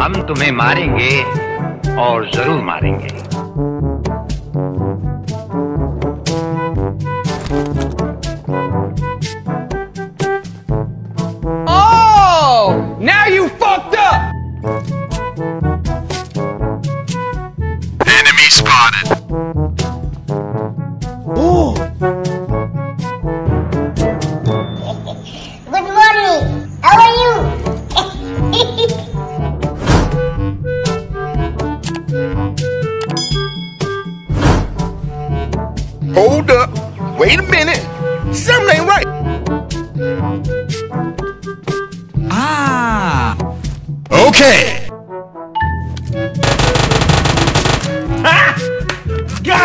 हम तुम्हें मारेंगे और ज़रूर मारेंगे।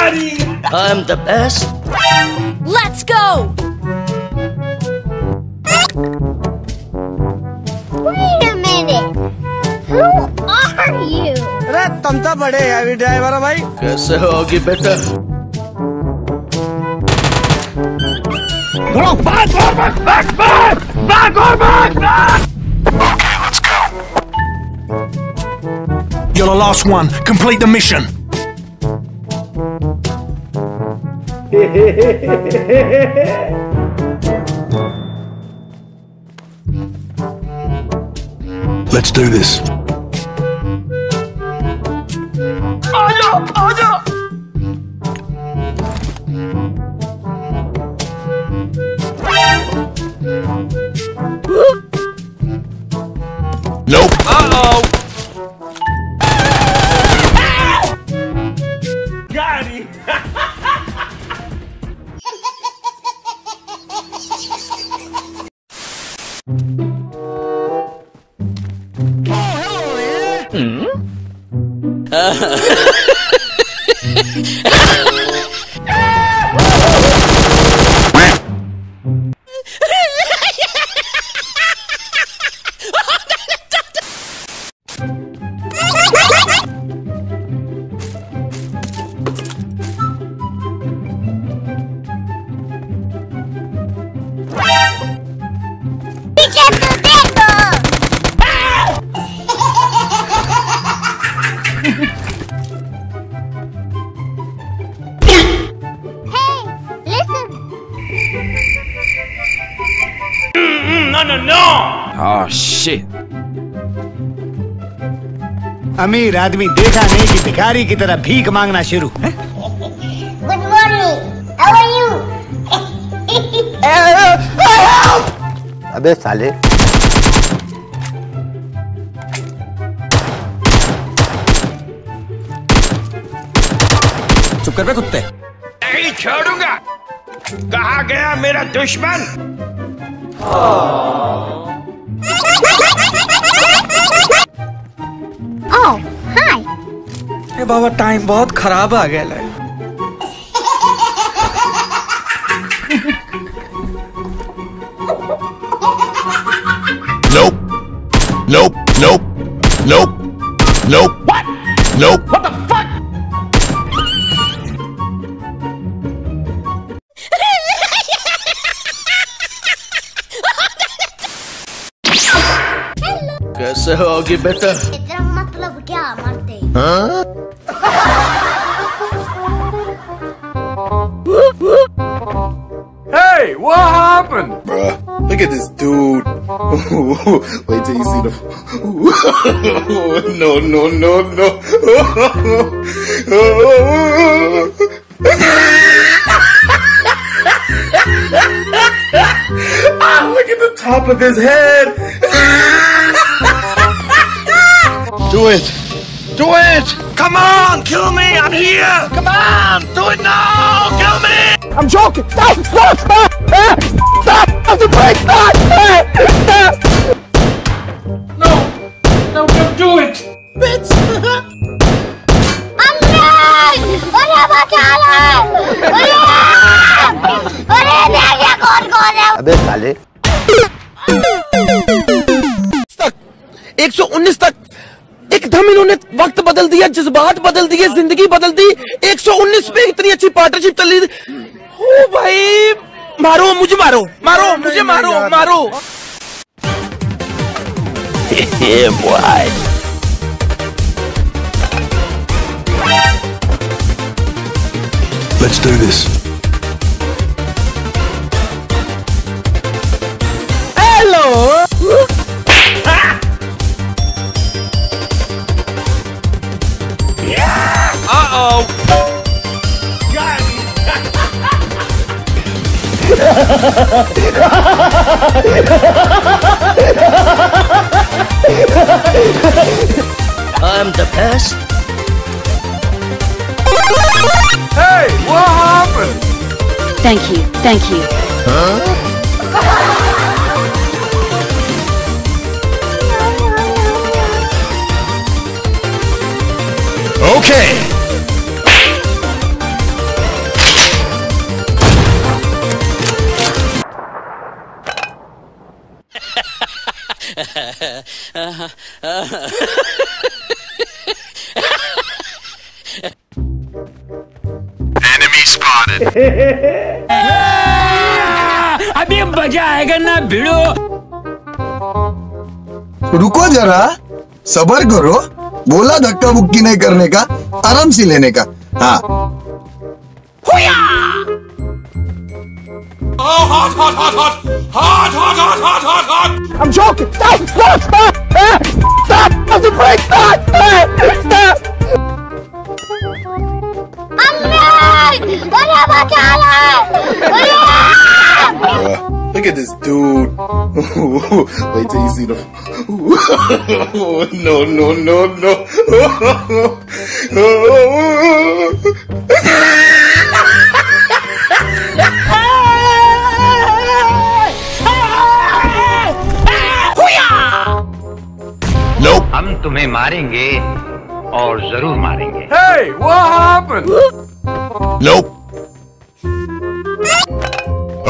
I'm the best. Let's go! Wait a minute. Who are you? अरे तुम तो बड़े हैवी ड्राइवर हो भाई कैसे होगी बेटा Okay, let's go. You're the last one. Complete the mission. Let's do this. Oh, nope. Oh, Hmm? Get the Oh shit. अमीर आदमी देखा नहीं कि भिखारी की तरह भीख मांगना शुरू? Good morning. How are you? अबे साले चुप कर बे कुत्ते नहीं छोड़ूँगा कहा गया मेरा दुश्मन Oh, Oh, बाबा टाइम बहुत खराब आ गया है। nope. Nope. कैसे होगी बेटा तेरा मतलब क्या मरते Hey, what happened? Bruh, look at this dude. Wait till you see the. no, no, no, no. ah, look at the top of his head. Do it. Do it. Come on, kill me! I'm here! Come on! Do it now! Kill me! I'm joking stop stop stop stop stop the break stop No! No, don't do it! Amran अरे बचा लो अरे अरे देखिए कौन कौन है अबे साले 119 तक एकदम इन्होंने वक्त बदल दिया जज्बात बदल दिए ज़िंदगी बदल दी। 119 में इतनी अच्छी पार्टनरशिप चल। रही थी भाई मारो मुझे मारो मारो मुझे मारो मारो। Let's do this. Hello. I'm the best. Hey, what happened? Thank you, thank you. Huh? Okay. Enemy spotted. अभी मज़ा आएगा ना भिड़ो। रुको जरा। सबर करो। बोला धक्का बुक्की नहीं करने का आराम से लेने का। हाँ। Oh, hot, hot, hot, hot. Hot, hot, hot, hot, hot, hot. I'm joking. Stop! Stop! Stop! Ah, Stop! Stop the brake! Stop! Stop! Amran! Wala ba Wala! Uh, look at this dude. Wait till you see the. no, no, no, no. हम तुम्हें मारेंगे और ज़रूर मारेंगे Hey, what happened? Nope.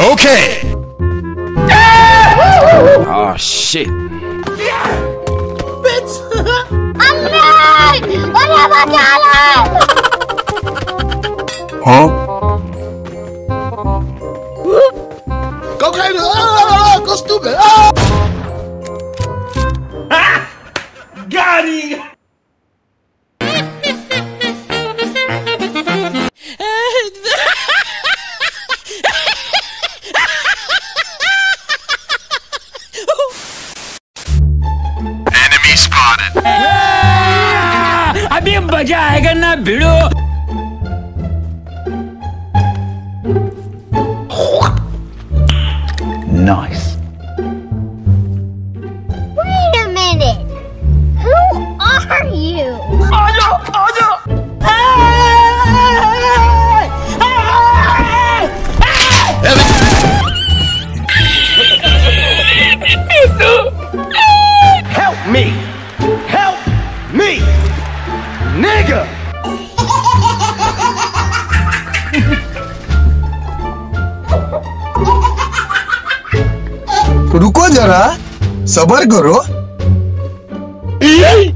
Okay. Oh shit. Amran! Wala ba हाँ Got him. Enemy spotted. अभी मजा आएगा ना भिड़ो Nice. penjara? Sabar, Guru. Iya.